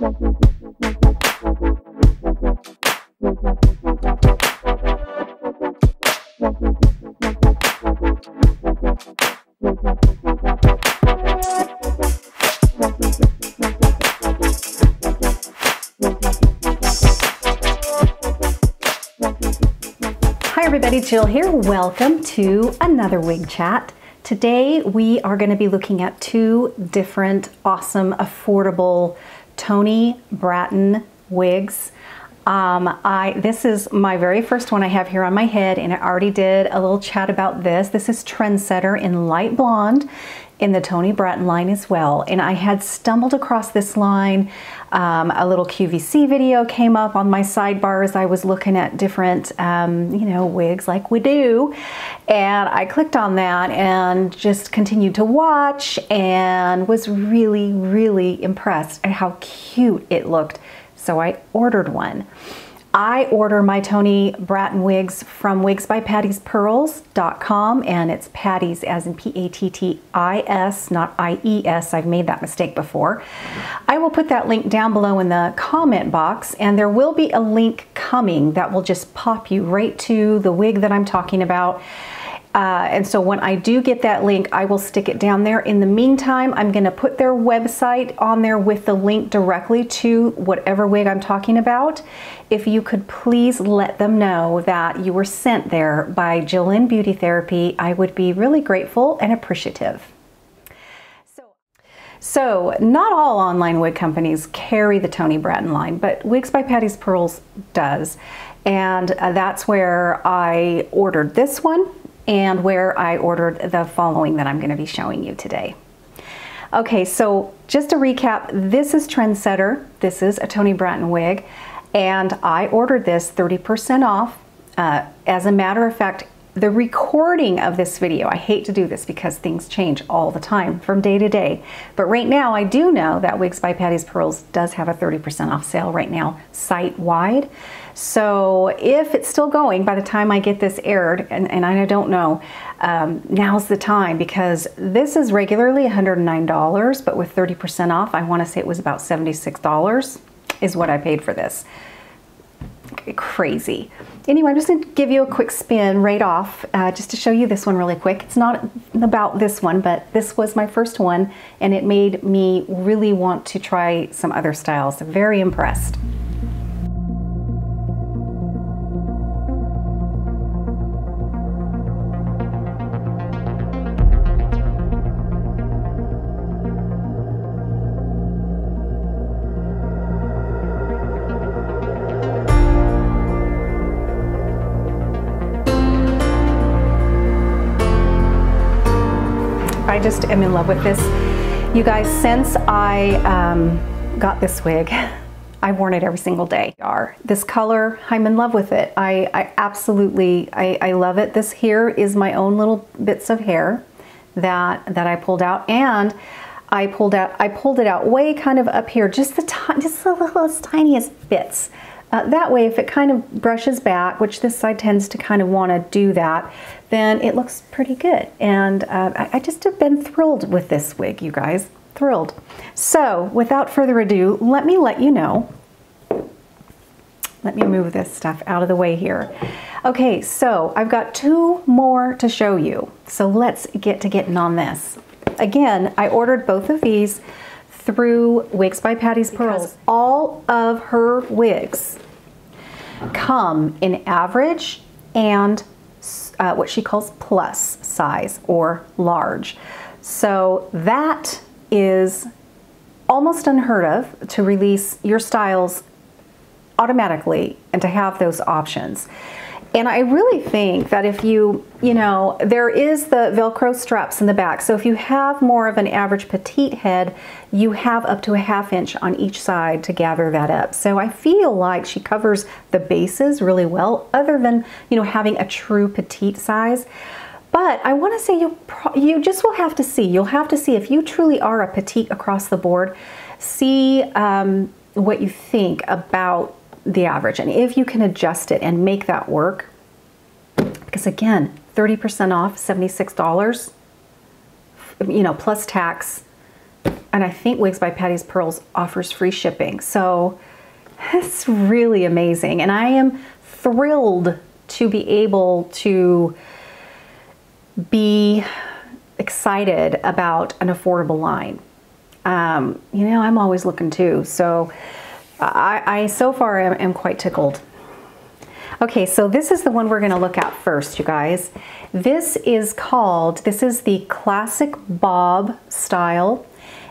Hi everybody, Jill here. Welcome to another wig chat. Today we are going to be looking at two different awesome, affordable Toni Brattin wigs. Um, I This is my very first one I have here on my head and I already did a little chat about this. This is Trendsetter in light blonde in the Toni Brattin line as well. And I had stumbled across this line. Um, a little QVC video came up on my sidebar as I was looking at different, um, you know, wigs like we do. And I clicked on that and just continued to watch and was really, really impressed at how cute it looked. So I ordered one. I order my Toni Brattin wigs from wigsbypattispearls.com and it's Patties as in P-A-T-T-I-S, not I-E-S. I've made that mistake before. I will put that link down below in the comment box and there will be a link coming that will just pop you right to the wig that I'm talking about. Uh, and so when I do get that link, I will stick it down there. In the meantime, I'm going to put their website on there with the link directly to whatever wig I'm talking about. If you could please let them know that you were sent there by Jill Lynn Beauty Therapy, I would be really grateful and appreciative. So, not all online wig companies carry the Toni Brattin line, but Wigs by Patti's Pearls does. And uh, that's where I ordered this one and where I ordered the following that I'm going to be showing you today. Okay, so just to recap, this is Trendsetter. This is a Toni Brattin wig, and I ordered this 30% off. Uh, as a matter of fact, the recording of this video, I hate to do this because things change all the time from day to day. But right now, I do know that Wigs by Patti's Pearls does have a 30% off sale right now, site wide. So if it's still going by the time I get this aired, and, and I don't know, um, now's the time because this is regularly $109, but with 30% off, I want to say it was about $76 is what I paid for this. Crazy. Anyway, I'm just going to give you a quick spin right off uh, just to show you this one really quick. It's not about this one, but this was my first one and it made me really want to try some other styles. Very impressed. I just am in love with this. You guys, since I um, got this wig, I've worn it every single day. This color, I'm in love with it. I, I absolutely, I, I love it. This here is my own little bits of hair that, that I pulled out and I pulled out, I pulled it out way kind of up here, just the, just the littlest tiniest bits. Uh, that way, if it kind of brushes back, which this side tends to kind of want to do that, then it looks pretty good. And uh, I, I just have been thrilled with this wig, you guys. Thrilled. So, without further ado, let me let you know. Let me move this stuff out of the way here. Okay, so I've got two more to show you. So let's get to getting on this. Again, I ordered both of these through Wigs by Patti's Pearls. All of her wigs come in average and uh, what she calls plus size or large. So that is almost unheard of to release your styles automatically and to have those options. And I really think that if you, you know, there is the Velcro straps in the back. So if you have more of an average petite head, you have up to a half inch on each side to gather that up. So I feel like she covers the bases really well, other than, you know, having a true petite size. But I want to say you you just will have to see. You'll have to see if you truly are a petite across the board. See um, what you think about the average and if you can adjust it and make that work because again 30% off $76 you know plus tax and I think Wigs by Patti's Pearls offers free shipping. So it's really amazing. And I am thrilled to be able to be excited about an affordable line. Um, you know, I'm always looking too. So I, I so far am, am quite tickled. Okay, so this is the one we're gonna look at first, you guys. This is called, this is the classic bob style.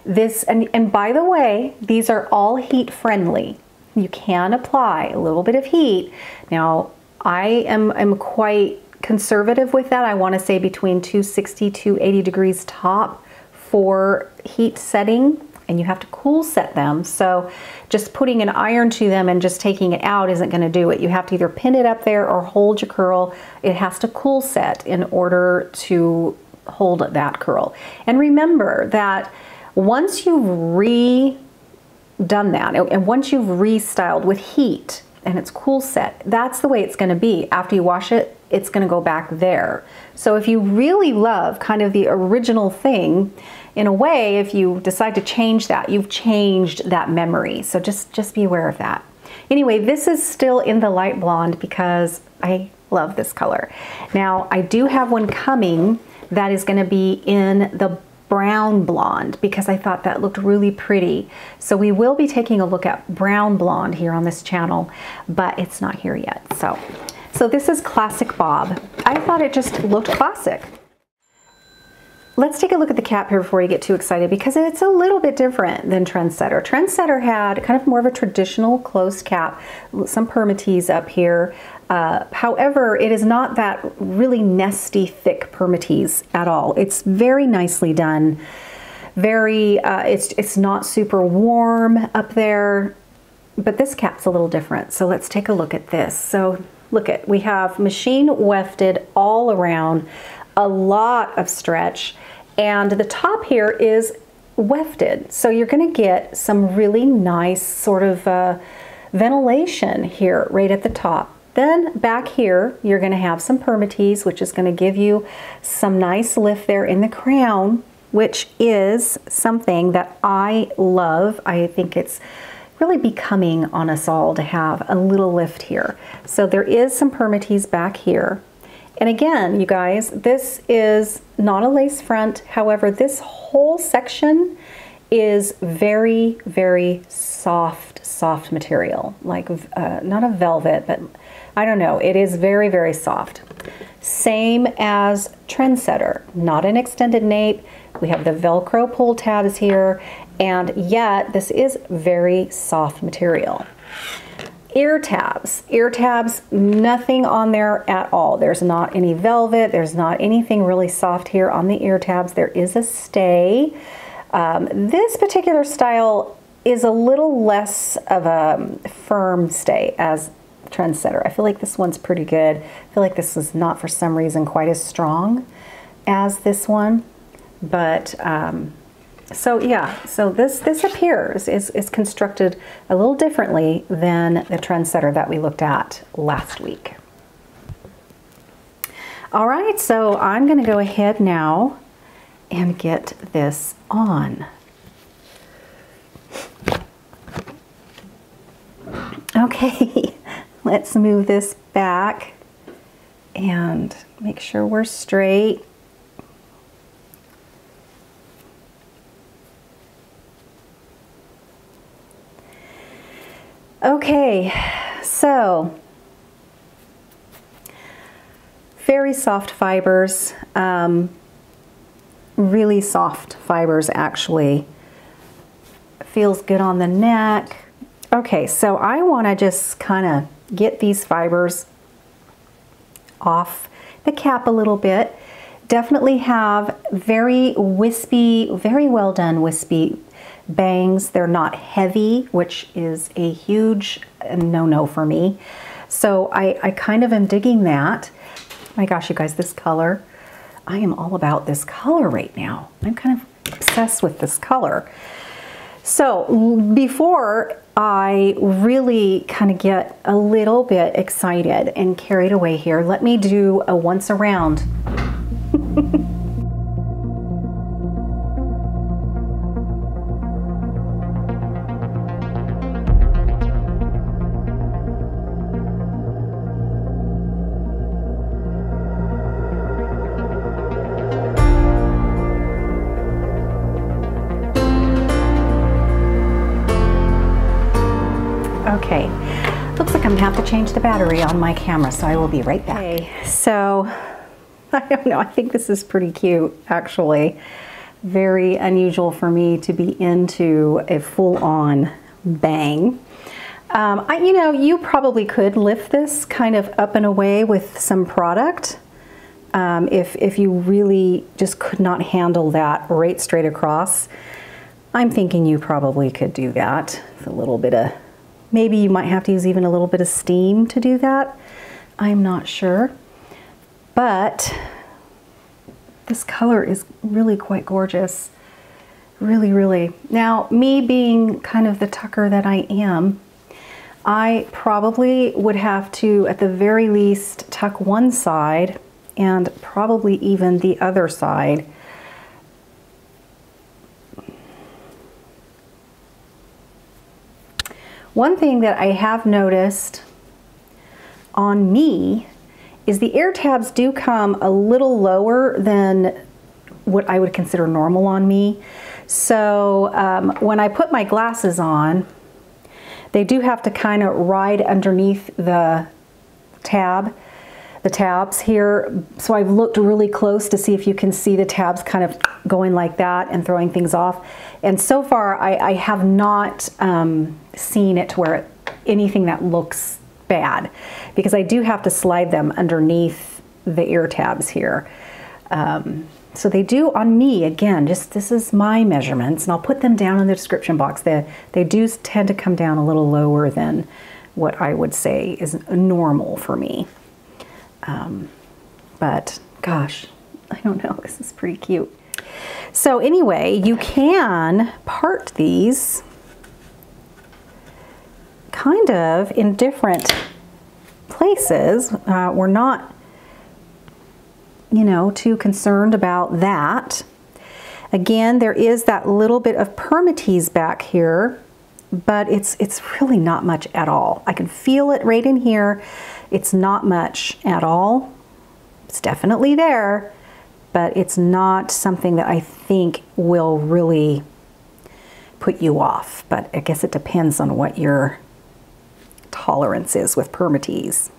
This, and, and by the way, these are all heat friendly. You can apply a little bit of heat. Now, I am, am quite conservative with that. I wanna say between 260 to 80 degrees top for heat setting and you have to cool set them. So just putting an iron to them and just taking it out isn't gonna do it. You have to either pin it up there or hold your curl. It has to cool set in order to hold that curl. And remember that once you've redone that, and once you've restyled with heat and it's cool set, that's the way it's gonna be. After you wash it, it's gonna go back there. So if you really love kind of the original thing, in a way, if you decide to change that, you've changed that memory. So just, just be aware of that. Anyway, this is still in the light blonde because I love this color. Now, I do have one coming that is gonna be in the brown blonde because I thought that looked really pretty. So we will be taking a look at brown blonde here on this channel, but it's not here yet. So, so this is Classic Bob. I thought it just looked classic. Let's take a look at the cap here before you get too excited because it's a little bit different than Trendsetter. Trendsetter had kind of more of a traditional closed cap, some permatease up here. Uh, however, it is not that really nesty, thick permatease at all. It's very nicely done. Very, uh, it's, it's not super warm up there, but this cap's a little different. So let's take a look at this. So look at, we have machine wefted all around, a lot of stretch. And the top here is wefted. So you're gonna get some really nice sort of uh, ventilation here right at the top. Then back here, you're gonna have some permatease, which is gonna give you some nice lift there in the crown, which is something that I love. I think it's really becoming on us all to have a little lift here. So there is some permatease back here. And again, you guys, this is not a lace front. However, this whole section is very, very soft, soft material. Like, uh, not a velvet, but I don't know. It is very, very soft. Same as Trendsetter, not an extended nape. We have the Velcro pull tabs here, and yet this is very soft material ear tabs. Ear tabs, nothing on there at all. There's not any velvet. There's not anything really soft here on the ear tabs. There is a stay. Um, this particular style is a little less of a firm stay as Trendsetter. I feel like this one's pretty good. I feel like this is not for some reason quite as strong as this one, but um, so yeah, so this, this appears is, is constructed a little differently than the trendsetter that we looked at last week. All right, so I'm gonna go ahead now and get this on. Okay, let's move this back and make sure we're straight. Okay, so very soft fibers, um, really soft fibers actually. Feels good on the neck. Okay, so I want to just kind of get these fibers off the cap a little bit. Definitely have very wispy, very well done wispy bangs. They're not heavy, which is a huge no-no for me. So I, I kind of am digging that. My gosh, you guys, this color. I am all about this color right now. I'm kind of obsessed with this color. So before I really kind of get a little bit excited and carried away here, let me do a once around. change the battery on my camera, so I will be right back. Okay, so I don't know, I think this is pretty cute actually. Very unusual for me to be into a full-on bang. Um, I, you know, you probably could lift this kind of up and away with some product um, if, if you really just could not handle that right straight across. I'm thinking you probably could do that with a little bit of, maybe you might have to use even a little bit of steam to do that. I'm not sure. But this color is really quite gorgeous. Really, really. Now, me being kind of the tucker that I am, I probably would have to, at the very least, tuck one side and probably even the other side. One thing that I have noticed on me is the air tabs do come a little lower than what I would consider normal on me. So um, when I put my glasses on, they do have to kind of ride underneath the tab, the tabs here. So I've looked really close to see if you can see the tabs kind of going like that and throwing things off. And so far I, I have not um, seen it where anything that looks bad because I do have to slide them underneath the ear tabs here. Um, so they do on me, again, just this is my measurements, and I'll put them down in the description box. They, they do tend to come down a little lower than what I would say is normal for me. Um, but gosh, I don't know, this is pretty cute. So anyway, you can part these kind of in different places. Uh, we're not you know, too concerned about that. Again, there is that little bit of permatease back here, but it's, it's really not much at all. I can feel it right in here. It's not much at all. It's definitely there, but it's not something that I think will really put you off. But I guess it depends on what your tolerance is with permatease.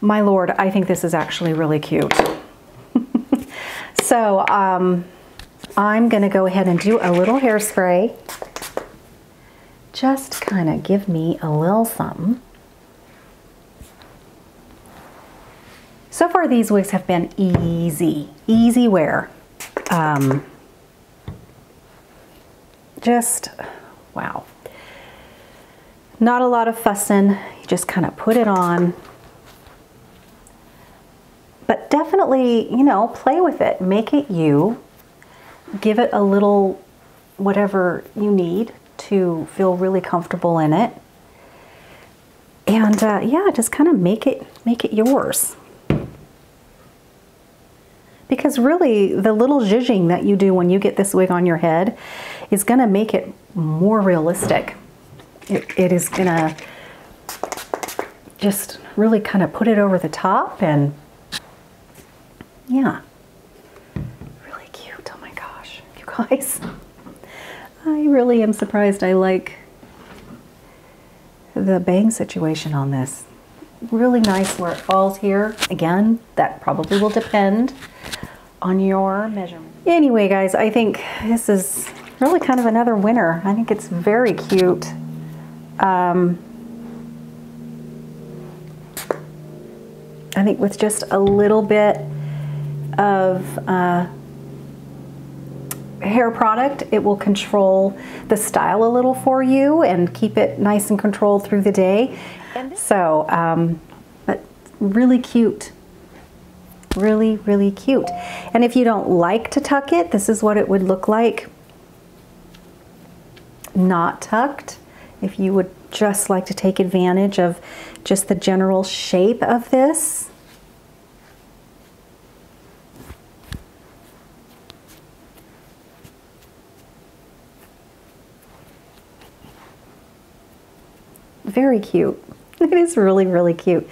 My lord, I think this is actually really cute. so um, I'm going to go ahead and do a little hairspray. Just kind of give me a little something. So far these wigs have been easy, easy wear. Um, just, wow. Not a lot of fussing, you just kind of put it on but definitely, you know, play with it. Make it you. Give it a little whatever you need to feel really comfortable in it. And uh, yeah, just kind of make it make it yours. Because really, the little zhuzhing that you do when you get this wig on your head is going to make it more realistic. It, it is going to just really kind of put it over the top and yeah. Really cute. Oh my gosh. You guys. I really am surprised I like the bang situation on this. Really nice where it falls here. Again, that probably will depend on your measurement. Anyway, guys, I think this is really kind of another winner. I think it's very cute. Um, I think with just a little bit of uh, hair product, it will control the style a little for you and keep it nice and controlled through the day. So, um, but really cute. Really, really cute. And if you don't like to tuck it, this is what it would look like. Not tucked. If you would just like to take advantage of just the general shape of this, very cute. It is really, really cute.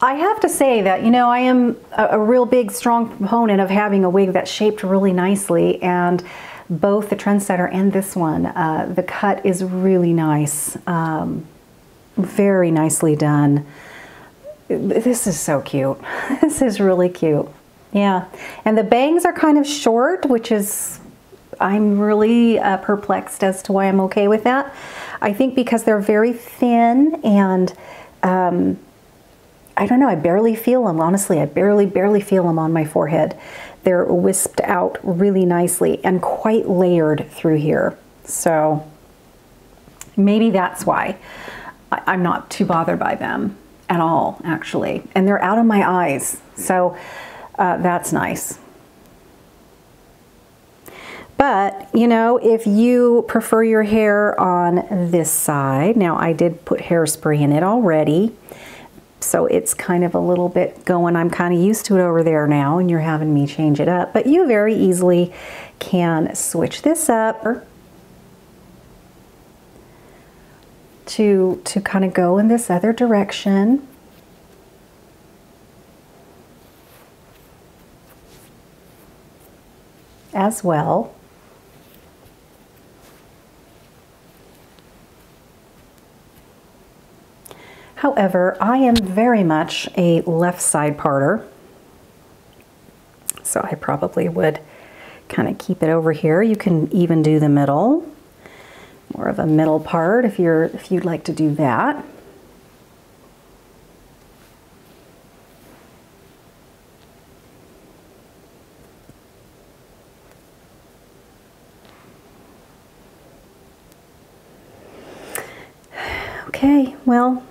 I have to say that, you know, I am a, a, real big, strong proponent of having a wig that's shaped really nicely. And both the Trendsetter and this one. Uh, the cut is really nice, um, very nicely done. This is so cute. This is really cute. Yeah, and the bangs are kind of short, which is, I'm really uh, perplexed as to why I'm okay with that. I think because they're very thin and um, I don't know, I barely feel them. Honestly, I barely, barely feel them on my forehead. They're wisped out really nicely and quite layered through here. So maybe that's why I'm not too bothered by them at all, actually. And they're out of my eyes. So uh, that's nice. But, you know, if you prefer your hair on this side, now I did put hairspray in it already, so it's kind of a little bit going, I'm kind of used to it over there now, and you're having me change it up. But you very easily can switch this up to, to kind of go in this other direction. as well. However, I am very much a left side parter. So I probably would kind of keep it over here. You can even do the middle, more of a middle part if you're if you'd like to do that. Okay, well,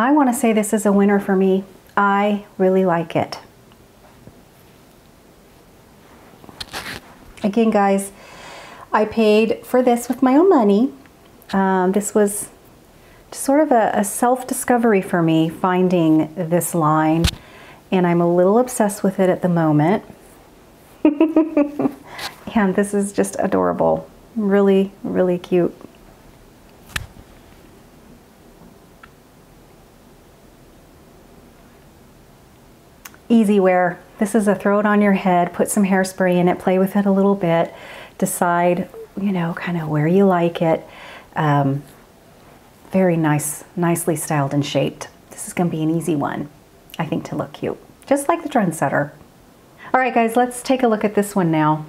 I want to say this is a winner for me. I really like it. Again, guys, I paid for this with my own money. Um, this was sort of a, a self-discovery for me, finding this line, and I'm a little obsessed with it at the moment. and this is just adorable. Really, really cute. Easy wear. This is a throw it on your head, put some hairspray in it, play with it a little bit, decide, you know, kind of where you like it. Um, very nice, nicely styled and shaped. This is gonna be an easy one, I think, to look cute, just like the Trendsetter. All right, guys, let's take a look at this one now.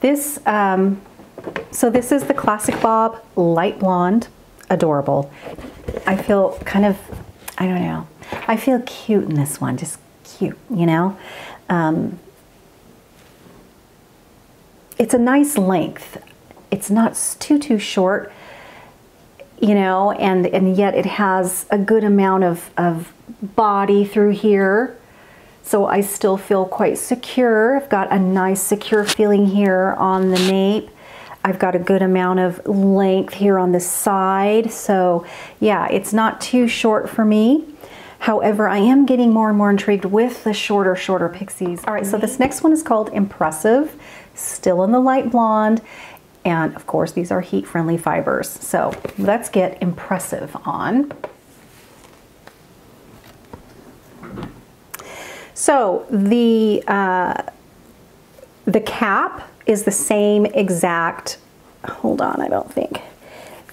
This, um, so this is the Classic Bob Light Blonde, adorable. I feel kind of, I don't know, I feel cute in this one, just cute, you know? Um, it's a nice length. It's not too, too short, you know, and, and yet it has a good amount of, of body through here. So I still feel quite secure. I've got a nice secure feeling here on the nape. I've got a good amount of length here on the side. So yeah, it's not too short for me. However, I am getting more and more intrigued with the shorter, shorter pixies. All right, so this next one is called Impressive, still in the light blonde. And of course, these are heat-friendly fibers. So let's get Impressive on. So the, uh, the cap is the same exact, hold on, I don't think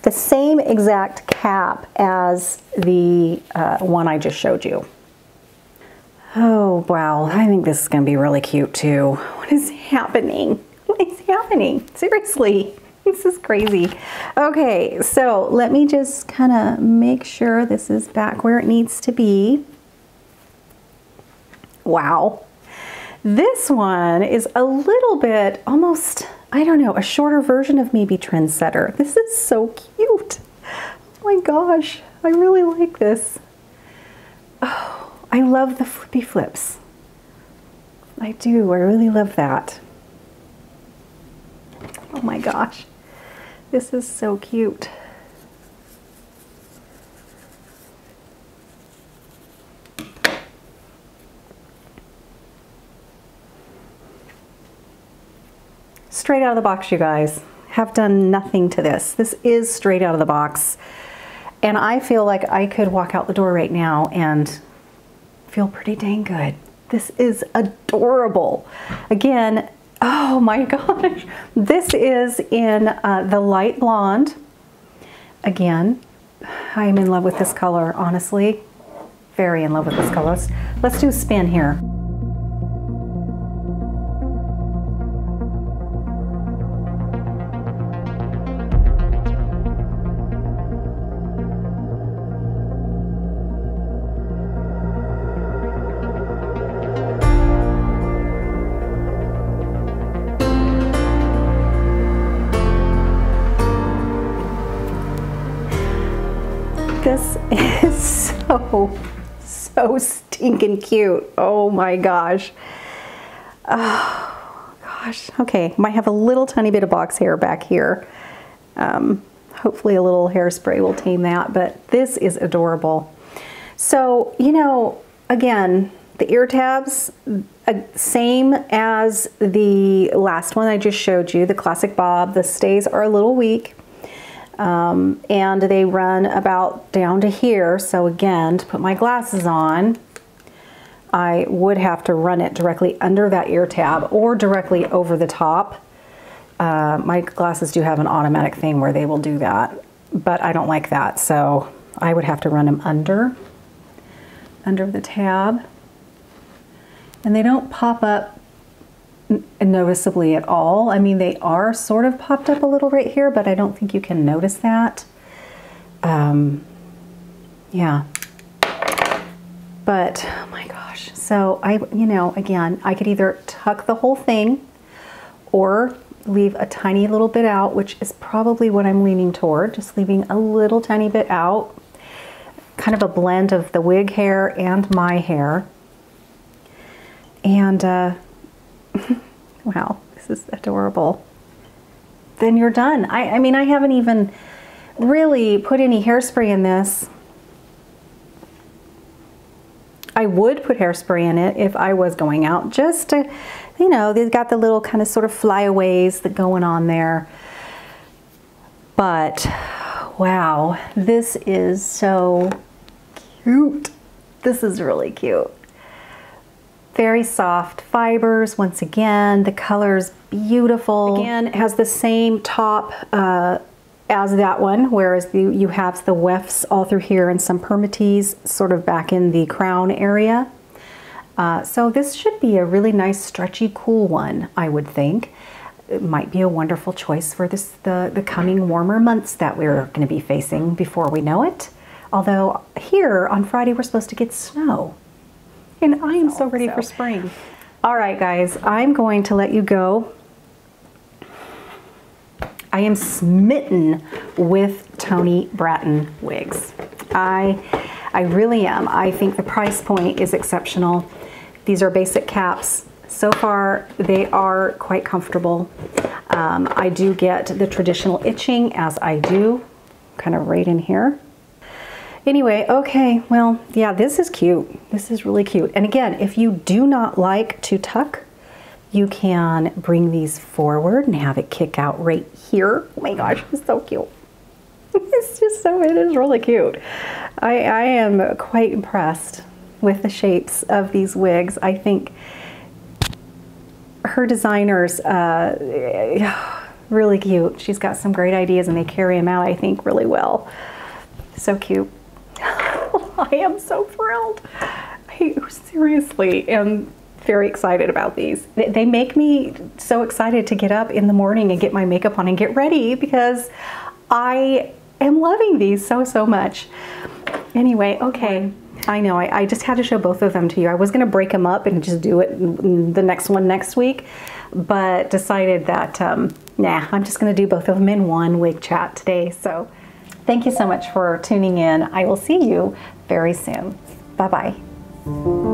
the same exact cap as the uh, one I just showed you. Oh, wow. I think this is to be really cute too. What is happening? What is happening? Seriously. This is crazy. Okay, so let me just kind of make sure this is back where it needs to be. Wow. This one is a little bit almost I don't know, a shorter version of maybe Trendsetter. This is so cute. Oh my gosh, I really like this. Oh, I love the flippy flips. I do, I really love that. Oh my gosh, this is so cute. Straight out of the box, you guys. Have done nothing to this. This is straight out of the box. And I feel like I could walk out the door right now and feel pretty dang good. This is adorable. Again, Oh my gosh. This is in uh, the light blonde. Again, I'm in love with this color, honestly. Very in love with this color. Let's, let's do a spin here. This is so, so stinking cute. Oh my gosh. Oh gosh. Okay, might have a little tiny bit of box hair back here. Um, hopefully a little hairspray will tame that, but this is adorable. So, you know, again, the ear tabs, uh, same as the last one I just showed you, the Classic Bob. The stays are a little weak. Um, and they run about down to here. So again, to put my glasses on, I would have to run it directly under that ear tab or directly over the top. Uh, my glasses do have an automatic thing where they will do that, but I don't like that. So I would have to run them under, under the tab. And they don't pop up noticeably at all. I mean, they are sort of popped up a little right here, but I don't think you can notice that. Um, yeah. But, oh my gosh. So I, you know, again, I could either tuck the whole thing or leave a tiny little bit out, which is probably what I'm leaning toward, just leaving a little tiny bit out. Kind of a blend of the wig hair and my hair. And, uh, wow, this is adorable. Then you're done. I, I mean, I haven't even really put any hairspray in this. I would put hairspray in it if I was going out just to, you know, they've got the little kind of sort of flyaways that going on there. But wow, this is so cute. This is really cute. Very soft fibers, once again, the color's beautiful. Again, it has the same top uh, as that one, whereas the, you have the wefts all through here and some permatease sort of back in the crown area. Uh, so this should be a really nice, stretchy, cool one, I would think. It might be a wonderful choice for this the, the coming warmer months that we're going to be facing before we know it. Although here on Friday we're supposed to get snow. And I am so ready so. for spring. All right, guys, I'm going to let you go. I am smitten with Toni Brattin wigs. I, I really am. I think the price point is exceptional. These are basic caps. So far, they are quite comfortable. Um, I do get the traditional itching as I do, kind of right in here. Anyway, okay, well, yeah, this is cute. This is really cute. And again, if you do not like to tuck, you can bring these forward and have it kick out right here. Oh my gosh, it's so cute. it's just so, it is really cute. I, I am quite impressed with the shapes of these wigs. I think her designers, uh, really cute. She's got some great ideas and they carry them out, I think, really well. So cute. I am so thrilled. I seriously am very excited about these. They make me so excited to get up in the morning and get my makeup on and get ready because I am loving these so, so much. Anyway, okay. I know, I, I just had to show both of them to you. I was gonna break them up and just do it the next one next week, but decided that, um, nah, I'm just gonna do both of them in one wig chat today. So Thank you so much for tuning in. I will see you very soon. Bye bye.